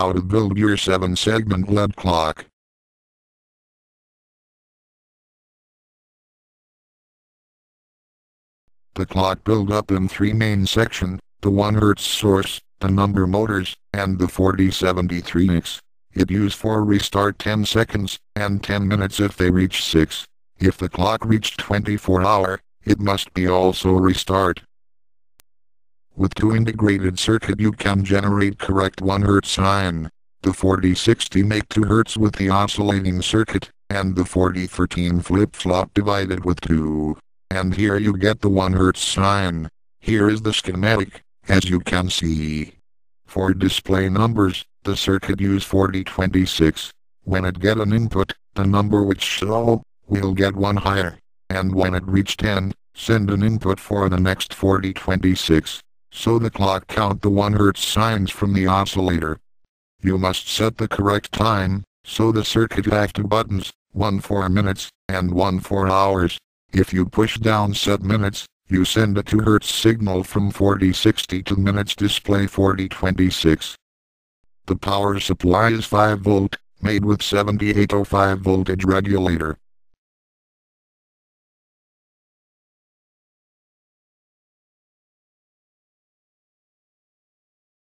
How to build your 7-segment LED clock. The clock build up in three main section, the 1 Hz source, the number motors, and the 4073X. It use for restart 10 seconds, and 10 minutes if they reach 6. If the clock reached 24 hour, it must be also restart. With two integrated circuit you can generate correct 1 Hz sine. The 4060 make 2 Hz with the oscillating circuit, and the 4013 flip-flop divided with 2. And here you get the 1 Hz sine. Here is the schematic, as you can see. For display numbers, the circuit use 4026. When it get an input, the number which show, will get one higher. And when it reach 10, send an input for the next 4026. So the clock count the 1 Hz signs from the oscillator. You must set the correct time, so the circuit have two buttons, one for minutes, and one for hours. If you push down set minutes, you send a 2 Hz signal from 4060 to minutes display 4026. The power supply is 5 volt, made with 7805 voltage regulator.